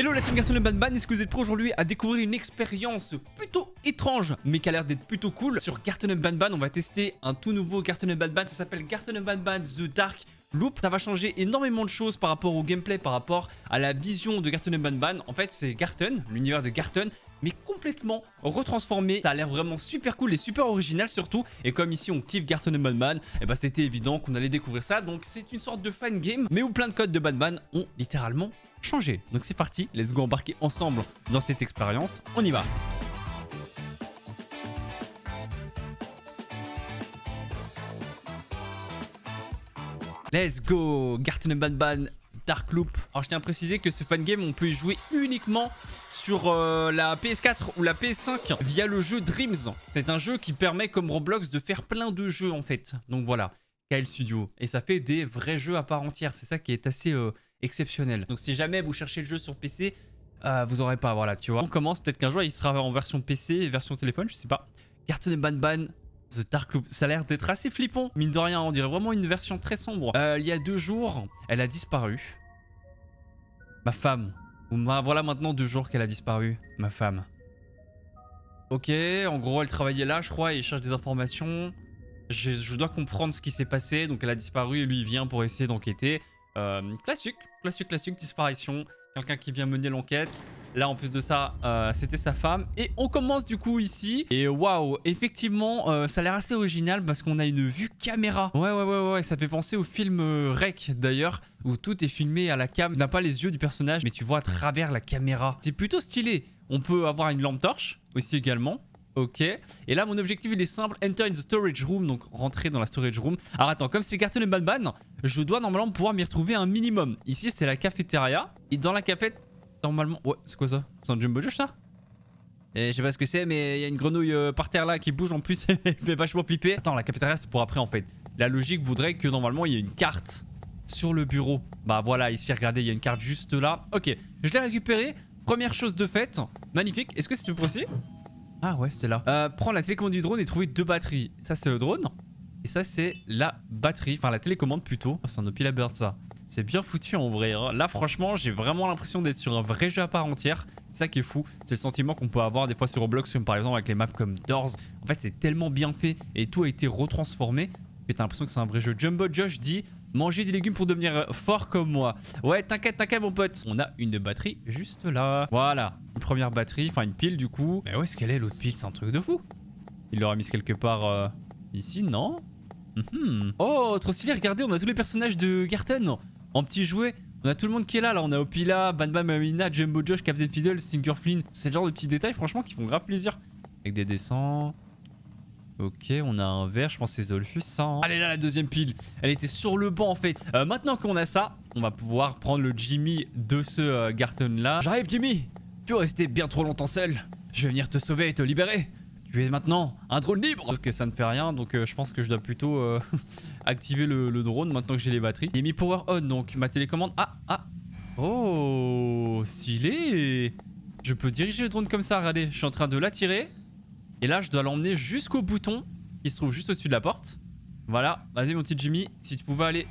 Hello la team Garten Batman, est-ce que vous êtes prêts aujourd'hui à découvrir une expérience plutôt étrange mais qui a l'air d'être plutôt cool Sur Garten Batman, on va tester un tout nouveau Garten Batman, ça s'appelle Garten Batman The Dark Loop. Ça va changer énormément de choses par rapport au gameplay, par rapport à la vision de Garten Batman. En fait, c'est Garten, l'univers de Garten, mais complètement retransformé. Ça a l'air vraiment super cool et super original surtout. Et comme ici on kiffe Garten Batman, et eh bah ben, c'était évident qu'on allait découvrir ça. Donc c'est une sorte de fan game, mais où plein de codes de Batman ont littéralement changé. Donc c'est parti, let's go embarquer ensemble dans cette expérience. On y va. Let's go Garten Batman Dark Loop. Alors je tiens à préciser que ce fan game, on peut y jouer uniquement sur euh, la PS4 ou la PS5 via le jeu Dreams. C'est un jeu qui permet comme Roblox de faire plein de jeux en fait. Donc voilà, KL Studio. Et ça fait des vrais jeux à part entière. C'est ça qui est assez euh, exceptionnel. Donc si jamais vous cherchez le jeu sur PC, euh, vous aurez pas, voilà, tu vois. On commence, peut-être qu'un jour il sera en version PC version téléphone, je sais pas. Carton Ban Ban, The Dark Loop, ça a l'air d'être assez flippant. Mine de rien, on dirait vraiment une version très sombre. Euh, il y a deux jours, elle a disparu. Ma femme. Voilà maintenant deux jours qu'elle a disparu, ma femme. Ok, en gros, elle travaillait là, je crois, et cherche des informations. Je, je dois comprendre ce qui s'est passé, donc elle a disparu et lui vient pour essayer d'enquêter. Euh, classique, classique, classique, disparition. Quelqu'un qui vient mener l'enquête. Là, en plus de ça, euh, c'était sa femme. Et on commence du coup ici. Et waouh, effectivement, euh, ça a l'air assez original parce qu'on a une vue caméra. Ouais, ouais, ouais, ouais. Ça fait penser au film Rec d'ailleurs, où tout est filmé à la cam. Tu pas les yeux du personnage, mais tu vois à travers la caméra. C'est plutôt stylé. On peut avoir une lampe torche aussi également. Ok. Et là, mon objectif, il est simple. Enter in the storage room. Donc, rentrer dans la storage room. Alors, attends. Comme c'est Carton et Batman, je dois normalement pouvoir m'y retrouver un minimum. Ici, c'est la cafétéria. Et dans la cafette, normalement... Ouais, c'est quoi ça? C'est un Jumbo Josh, ça? Et je sais pas ce que c'est, mais il y a une grenouille euh, par terre là qui bouge en plus. Elle fait vachement flipper. Attends, la cafétéria, c'est pour après, en fait. La logique voudrait que, normalement, il y ait une carte sur le bureau. Bah, voilà. Ici, regardez, il y a une carte juste là. Ok. Je l'ai récupéré. Première chose de fait. Magnifique. Est-ce que c'est possible? Ah ouais, c'était là. Euh, prends la télécommande du drone et trouver deux batteries. Ça, c'est le drone. Et ça, c'est la batterie. Enfin, la télécommande plutôt. Oh, c'est un Opila Bird, ça. C'est bien foutu en vrai. Hein. Là, franchement, j'ai vraiment l'impression d'être sur un vrai jeu à part entière. C'est ça qui est fou. C'est le sentiment qu'on peut avoir des fois sur Roblox, comme par exemple avec les maps comme Doors. En fait, c'est tellement bien fait et tout a été retransformé que t'as l'impression que c'est un vrai jeu. Jumbo Josh dit Manger des légumes pour devenir fort comme moi. Ouais, t'inquiète, t'inquiète mon pote. On a une batterie juste là. Voilà, une première batterie, enfin une pile du coup. Mais où est-ce qu'elle est l'autre pile? C'est un truc de fou. Il l'aura mise quelque part euh, ici, non? Mhm. Oh, trop stylé, regardez, on a tous les personnages de Garten en petit jouet. On a tout le monde qui est là, là on a Opila, Ban Ban Mamina, Jumbo Josh, Captain Fiddle, Stinker Flynn. C'est le genre de petits détails franchement qui font grave plaisir. Avec des dessins, Ok, on a un verre, je pense que c'est Zolfus. Hein. Allez là, la deuxième pile. Elle était sur le banc en fait. Euh, maintenant qu'on a ça, on va pouvoir prendre le Jimmy de ce euh, Garten là. J'arrive Jimmy Tu es resté bien trop longtemps seul? Je vais venir te sauver et te libérer. Tu es maintenant un drone libre Sauf que ça ne fait rien, donc euh, je pense que je dois plutôt activer le, drone maintenant que j'ai les batteries. J'ai mis power on, donc ma télécommande... Ah, ah Oh, stylé Je peux diriger le drone comme ça, regardez. Je suis en train de l'attirer. Et là, je dois l'emmener jusqu'au bouton qui se trouve juste au-dessus de la porte. Voilà, vas-y mon petit Jimmy, si tu pouvais aller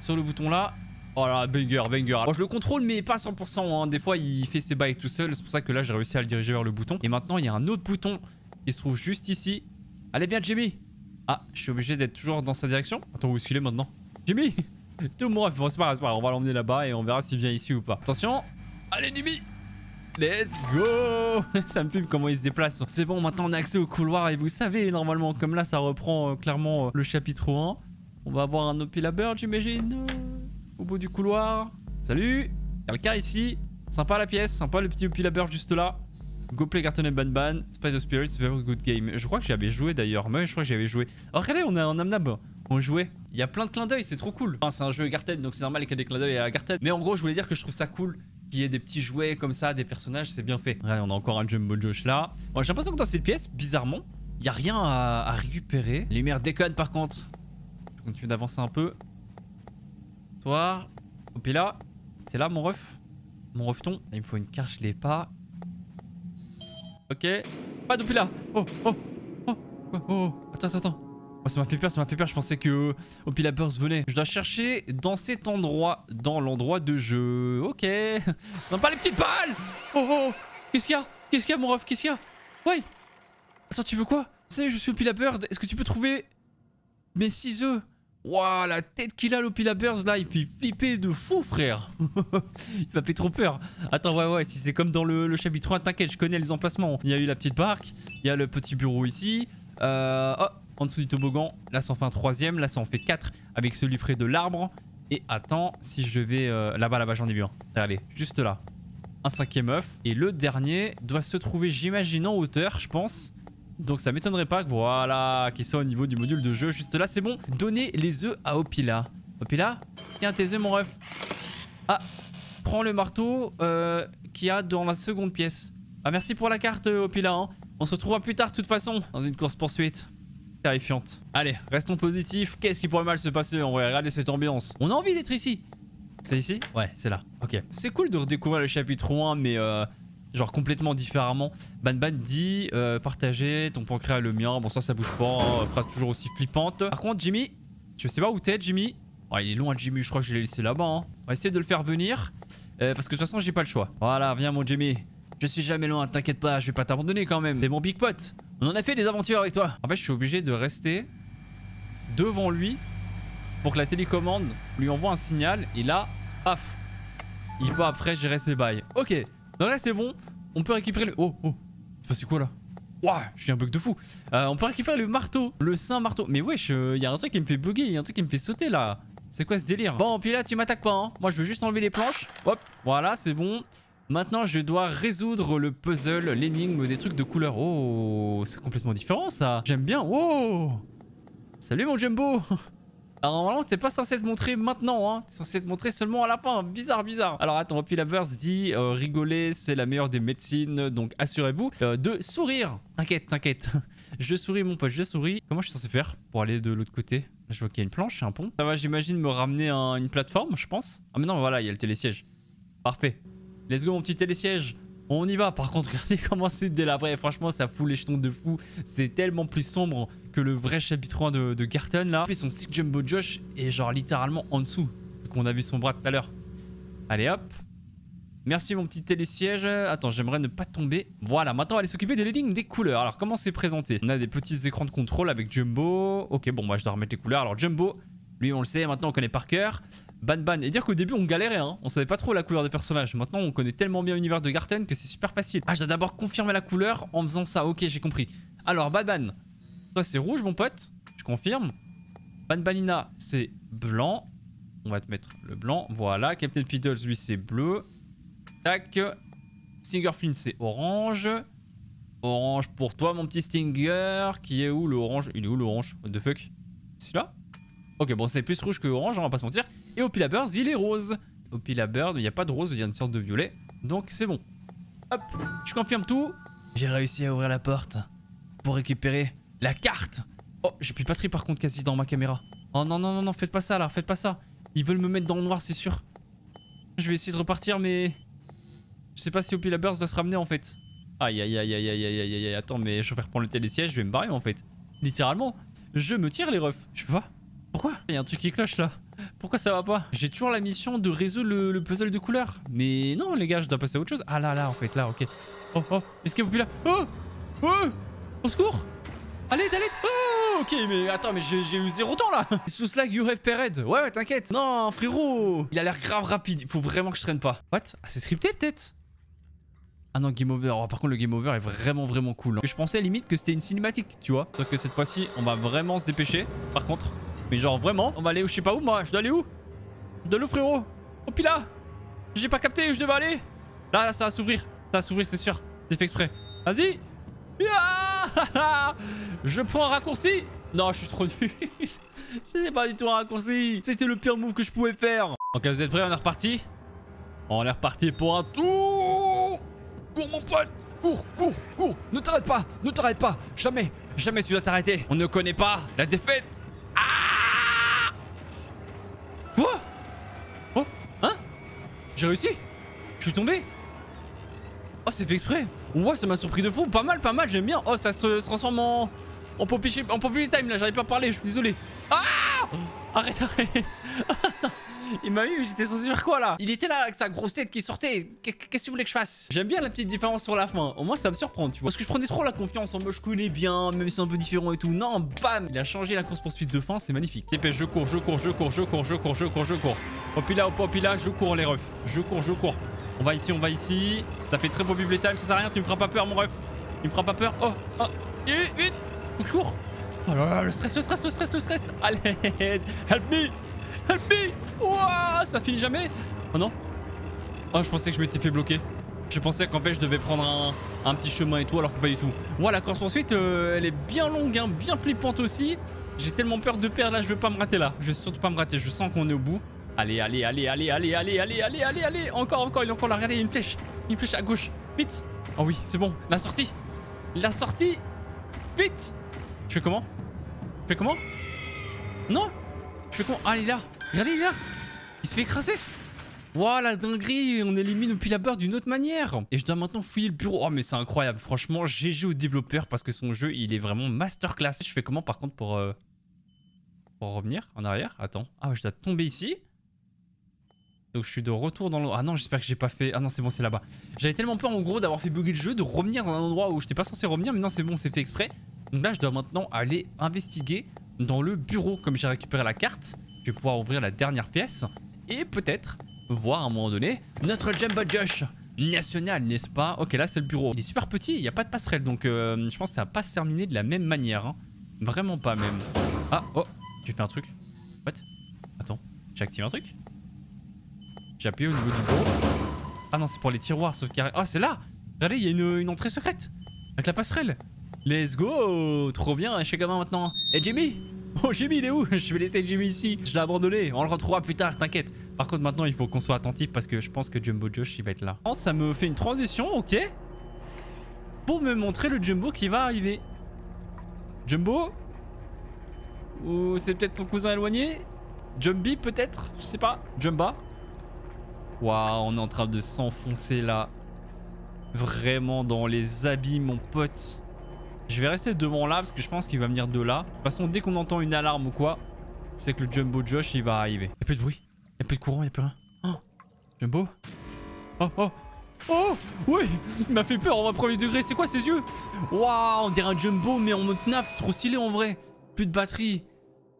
sur le bouton là. Oh là, banger, banger. Bon, je le contrôle, mais pas 100%. Hein. Des fois, il fait ses bails tout seul. C'est pour ça que là, j'ai réussi à le diriger vers le bouton. Et maintenant, il y a un autre bouton qui se trouve juste ici. Allez bien, Jimmy. Ah, je suis obligé d'être toujours dans sa direction. Attends, où est-ce qu'il est maintenant? Jimmy Tout moi, bon, c'est pas grave, on va l'emmener là-bas et on verra s'il vient ici ou pas. Attention Allez, Jimmy Let's go Ça me filme comment il se déplace. C'est bon, maintenant on a accès au couloir et vous savez, normalement, comme là, ça reprend euh, clairement euh, le chapitre 1. On va avoir un Opila Bird, j'imagine, euh, au bout du couloir. Salut Quelqu'un ici Sympa la pièce, sympa le petit Opila Bird juste là. Go play Garten Ban Ban, Spider Spirits, very good game. Je crois que j'y avais joué d'ailleurs, mais je crois que j'y avais joué. Oh regardez, on a un Amnab, on jouait. Il y a plein de clins d'œil, c'est trop cool. c'est un jeu Garten, donc c'est normal qu'il y ait des clins d'œil à Garten. Mais en gros, je voulais dire que je trouve ça cool qu'il y ait des petits jouets comme ça, des personnages, c'est bien fait. On a encore un Jumbo Josh là. Bon, j'ai l'impression que dans cette pièce, bizarrement, il n'y a rien à, récupérer. Les lumières déconnent par contre. Je continue d'avancer un peu. Toi. Hop là. C'est là mon ref? Mon refton? Il me faut une carte, je l'ai pas. Ok. Pas d'Opila. Oh, oh, oh, oh, oh. Attends, attends, attends. Oh, ça m'a fait peur, ça m'a fait peur. Je pensais que Opila Burst venait. Je dois chercher dans cet endroit, dans l'endroit de jeu. Ok. Sympa les petites balles Oh oh Qu'est-ce qu'il y a? Qu'est-ce qu'il y a mon ref? Qu'est-ce qu'il y a? Ouais Attends, tu veux quoi? Est, je suis Opila Bird. Est-ce que tu peux trouver mes 6 œufs? Waouh, la tête qu'il a, l'Opila Birds, là, il fait flipper de fou, frère. il m'a fait trop peur. Attends, ouais, ouais, si c'est comme dans le, chapitre 1, t'inquiète, je connais les emplacements. Il y a eu la petite barque, il y a le petit bureau ici. Euh, oh, en dessous du toboggan, là, ça en fait un troisième, là, ça en fait quatre avec celui près de l'arbre. Et attends, si je vais... Euh, là-bas, là-bas, j'en ai vu un. Regardez, juste là. Un cinquième œuf. Et le dernier doit se trouver, j'imagine, en hauteur, je pense. Donc ça m'étonnerait pas que voilà, qu'il soit au niveau du module de jeu. Juste là, c'est bon. Donnez les œufs à Opila. Opila, tiens tes œufs, mon ref. Ah, prends le marteau euh, qu'il y a dans la seconde pièce. Ah, merci pour la carte, Opila. Hein. On se retrouvera plus tard, de toute façon, dans une course-poursuite. Terrifiante. Allez, restons positifs. Qu'est-ce qui pourrait mal se passer On va regarder cette ambiance. On a envie d'être ici. C'est ici? Ouais, c'est là. Ok. C'est cool de redécouvrir le chapitre 1, mais euh, genre complètement différemment. Ban Ban dit euh, partager ton pancréas le mien. Bon ça ça bouge pas, hein. phrase toujours aussi flippante. Par contre Jimmy, je sais pas où t'es Jimmy? Oh, il est loin Jimmy, je crois que je l'ai laissé là-bas. Hein. On va essayer de le faire venir. Euh, parce que de toute façon j'ai pas le choix. Voilà, viens mon Jimmy. Je suis jamais loin, t'inquiète pas, je vais pas t'abandonner quand même. T'es mon big pote. On en a fait des aventures avec toi. En fait je suis obligé de rester devant lui pour que la télécommande lui envoie un signal. Et là, paf. Il faut après gérer ses bails. Ok. Donc là c'est bon. On peut récupérer le... Oh, oh. C'est quoi là? Waouh, j'ai un bug de fou. Euh, on peut récupérer le marteau, le saint marteau. Mais wesh, il euh, y a un truc qui me fait bugger, il y a un truc qui me fait sauter là. C'est quoi ce délire? Bon, puis là, tu m'attaques pas. Hein. Moi, je veux juste enlever les planches. Hop, voilà, c'est bon. Maintenant, je dois résoudre le puzzle, l'énigme des trucs de couleur. Oh, c'est complètement différent ça. J'aime bien. Wow Salut mon Jumbo. Alors normalement t'es pas censé te montrer maintenant hein. T'es censé te montrer seulement à la fin. Bizarre bizarre. Alors attends puis la dit euh, rigoler c'est la meilleure des médecines. Donc assurez-vous euh, de sourire. T'inquiète t'inquiète. Je souris mon pote je souris. Comment je suis censé faire pour aller de l'autre côté? Je vois qu'il y a une planche un pont. Ça va j'imagine me ramener une plateforme je pense. Ah mais non voilà il y a le télésiège. Parfait Let's go mon petit télésiège on y va, par contre, regardez comment c'est délabré. Franchement, ça fout les jetons de fou. C'est tellement plus sombre que le vrai chapitre 1 de, de Garton, là. Puis son Sick Jumbo Josh est genre littéralement en dessous. Qu'on a vu son bras tout à l'heure. Allez, hop. Merci mon petit télésiège. Attends, j'aimerais ne pas tomber. Voilà, maintenant on va s'occuper des lignes des couleurs. Alors, comment c'est présenté? On a des petits écrans de contrôle avec Jumbo. Ok, bon, moi je dois remettre les couleurs. Alors, Jumbo, lui on le sait, maintenant on connaît par cœur. Ban Ban. Et dire qu'au début on galérait, hein. on savait pas trop la couleur des personnages. Maintenant on connaît tellement bien l'univers de Garten que c'est super facile. Ah, je dois d'abord confirmer la couleur en faisant ça. Ok, j'ai compris. Alors, Ban Ban, toi c'est rouge mon pote, je confirme. Ban Banina c'est blanc. On va te mettre le blanc, voilà. Captain Fiddles lui c'est bleu. Tac. Stinger Flynn c'est orange. Orange pour toi mon petit Stinger. Qui est où le orange Il est où l'orange? What the fuck? Celui-là? Ok, bon, c'est plus rouge que orange, on va pas se mentir. Et au Birds, il est rose. Au Bird, il n'y a pas de rose, il y a une sorte de violet. Donc, c'est bon. Hop, je confirme tout. J'ai réussi à ouvrir la porte pour récupérer la carte. Oh, j'ai plus de batterie par contre quasi dans ma caméra. Oh non, non, non, non, faites pas ça là, faites pas ça. Ils veulent me mettre dans le noir, c'est sûr. Je vais essayer de repartir, mais... Je sais pas si au Birds va se ramener en fait. Aïe, aïe, aïe, aïe, aïe, aïe, aïe, aïe, attends, mais je vais reprendre le télésiège, je vais me barrer en fait. Littéralement, je me tire les refs. Je peux pas pourquoi Il y a un truc qui cloche là. Pourquoi ça va pas J'ai toujours la mission de résoudre le, puzzle de couleurs. Mais non les gars, je dois passer à autre chose. Ah là là en fait là, ok. Oh oh, est-ce qu'il y a plus là Oh Oh Au secours Allez, allez Oh ok, mais attends, mais j'ai eu zéro temps là Sous slag you have pered. Ouais, ouais, t'inquiète. Non, frérot Il a l'air grave rapide. Il faut vraiment que je traîne pas. What Ah, c'est scripté peut-être ah non, game over. Oh, par contre, le game over est vraiment, vraiment cool. Je pensais limite que c'était une cinématique, tu vois. Sauf que cette fois-ci, on va vraiment se dépêcher. Par contre, mais genre vraiment, on va aller où je sais pas où moi. Je dois aller où? Aller où frérot Oh puis là J'ai pas capté où je devais aller. Là, là ça va s'ouvrir. Ça va s'ouvrir c'est sûr. C'est fait exprès. Vas-y. je prends un raccourci. Non, je suis trop nul. C'était pas du tout un raccourci. C'était le pire move que je pouvais faire. Ok, vous êtes prêts? On est reparti On est reparti pour un tour Cours mon pote Cours, cours, cours Ne t'arrête pas Ne t'arrête pas Jamais, jamais tu dois t'arrêter. On ne connaît pas la défaite J'ai réussi. Je suis tombé. Oh c'est fait exprès. Ouais ça m'a surpris de fou. Pas mal pas mal j'aime bien. Oh ça se, transforme en peut picher, on peut time là, j'arrive pas à parler, je suis désolé. Ah Arrête, arrête. Il m'a eu, j'étais censé faire quoi là Il était là avec sa grosse tête qui sortait. Qu'est-ce que tu voulais que je fasse J'aime bien la petite différence sur la fin. Au moins ça me surprend, tu vois. Parce que je prenais trop la confiance en mode je connais bien, même si c'est un peu différent et tout. Non, bam Il a changé la course poursuite de fin, c'est magnifique. Dépêche, je cours, je cours, je cours, je cours, je cours, je cours, je cours. Hop là, hop là, je cours les refs. Je cours, je cours. On va ici, on va ici. Ça fait très beau time, ça sert à rien, tu me feras pas peur mon ref. Il me fera pas peur. Oh, oh, et vite Je cours Oh là là, le stress, le stress, le stress, le stress Allez, help me Help me Ouah, ça finit jamais Oh non Oh, je pensais que je m'étais fait bloquer. Je pensais qu'en fait je devais prendre un, petit chemin et tout, alors que pas du tout. Moi, la course poursuite, euh, elle est bien longue, hein, bien flippante aussi. J'ai tellement peur de perdre là, je veux pas me rater là. Je veux surtout pas me rater, je sens qu'on est au bout. Allez, allez, allez, allez, allez, allez, allez, allez, allez, allez. Encore, encore, il est encore là. Regardez, une flèche. Une flèche à gauche. Vite. Oh oui, c'est bon. La sortie. La sortie. Vite. Je fais comment? Je fais comment? Non Je fais comment? Il est là. Regardez, il est là. Il se fait écraser. Voilà, dinguerie, on élimine depuis la barre d'une autre manière. Et je dois maintenant fouiller le bureau. Oh, mais c'est incroyable. Franchement, GG au développeur parce que son jeu, il est vraiment masterclass. Je fais comment, par contre, pour, euh, pour revenir en arrière? Attends. Ah, je dois tomber ici. Donc je suis de retour dans le... Ah non, j'espère que j'ai pas fait... Ah non, c'est bon, c'est là-bas. J'avais tellement peur, en gros, d'avoir fait bugger le jeu, de revenir dans un endroit où je n'étais pas censé revenir. Mais non, c'est bon, c'est fait exprès. Donc là, je dois maintenant aller investiguer dans le bureau. Comme j'ai récupéré la carte, je vais pouvoir ouvrir la dernière pièce. Et peut-être voir à un moment donné notre Jumbo Josh national, n'est-ce pas? Ok, là, c'est le bureau. Il est super petit, il n'y a pas de passerelle. Donc euh, je pense que ça va pas se terminer de la même manière. Hein. Vraiment pas, même. Ah, oh, j'ai fait un truc. What? Attends, j'ai activé un truc? J'ai appuyé au niveau du bureau. Ah non, c'est pour les tiroirs carré. Oh, c'est là Regardez, il y a une, entrée secrète. Avec la passerelle. Let's go Trop bien, chez gamin maintenant. Et Jimmy? Oh, Jimmy, il est où Je vais laisser Jimmy ici. Je l'ai abandonné. On le retrouvera plus tard, t'inquiète. Par contre, maintenant, il faut qu'on soit attentif parce que je pense que Jumbo Josh, il va être là. Oh, ça me fait une transition, ok. Pour me montrer le Jumbo qui va arriver. Jumbo Ou c'est peut-être ton cousin éloigné? Jumby, peut-être? Je sais pas. Jumba Waouh, on est en train de s'enfoncer là. Vraiment dans les habits, mon pote. Je vais rester devant là parce que je pense qu'il va venir de là. De toute façon, dès qu'on entend une alarme ou quoi, c'est que le Jumbo Josh, il va arriver. Il a plus de bruit. Il a plus de courant, il a plus rien. Oh, Jumbo Oh, oh Oh Oui Il m'a fait peur en premier degré. C'est quoi ces yeux? Waouh On dirait un Jumbo mais en mode naf. C'est trop stylé en vrai. Plus de batterie.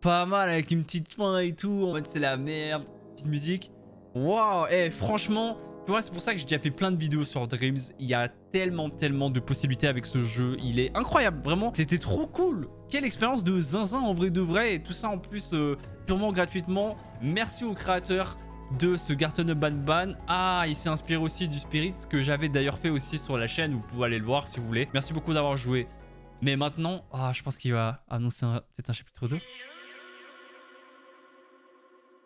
Pas mal avec une petite fin et tout. En mode c'est la merde. Petite musique. Waouh, eh, franchement, tu vois, c'est pour ça que j'ai déjà fait plein de vidéos sur Dreams. Il y a tellement, tellement de possibilités avec ce jeu. Il est incroyable, vraiment. C'était trop cool. Quelle expérience de zinzin en vrai de vrai. Et tout ça en plus euh, purement gratuitement. Merci aux créateurs de ce Garten Ban Ban. Ah, il s'est inspiré aussi du Spirit, que j'avais d'ailleurs fait aussi sur la chaîne. Vous pouvez aller le voir si vous voulez. Merci beaucoup d'avoir joué. Mais maintenant, ah, je pense qu'il va annoncer peut-être un chapitre 2.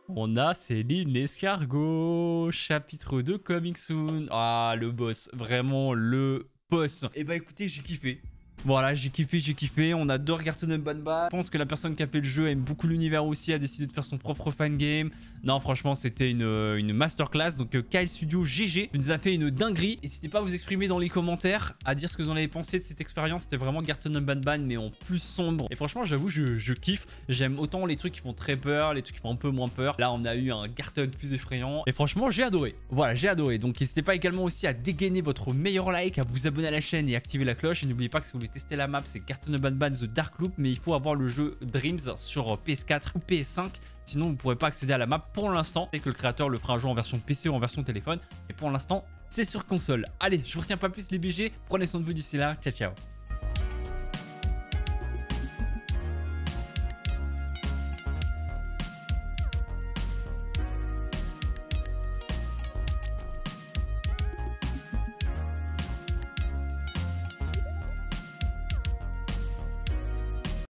On a Céline l'escargot, chapitre 2 coming soon. Ah, le boss, vraiment le boss. Eh bah écoutez, j'ai kiffé. Voilà, j'ai kiffé, j'ai kiffé. On adore Garten Banba. Je pense que la personne qui a fait le jeu aime beaucoup l'univers aussi, a décidé de faire son propre fan game. Non, franchement, c'était une, euh, une masterclass. Donc, euh, Kyle Studio GG nous a fait une dinguerie. N'hésitez pas à vous exprimer dans les commentaires, à dire ce que vous en avez pensé de cette expérience. C'était vraiment Garten Banban, mais en plus sombre. Et franchement, j'avoue, je, je, kiffe. J'aime autant les trucs qui font très peur, les trucs qui font un peu moins peur. Là, on a eu un Garten plus effrayant. Et franchement, j'ai adoré. Voilà, j'ai adoré. Donc, n'hésitez pas également aussi à dégainer votre meilleur like, à vous abonner à la chaîne et activer la cloche. Et n'oubliez pas que vous voulez tester la map, c'est Cartoon Ban Ban The Dark Loop, mais il faut avoir le jeu Dreams sur PS4 ou PS5. Sinon, vous ne pourrez pas accéder à la map pour l'instant. Et que le créateur le fera un jour en version PC ou en version téléphone. Et pour l'instant, c'est sur console. Allez, je vous retiens pas plus les BG. Prenez soin de vous d'ici là. Ciao, ciao.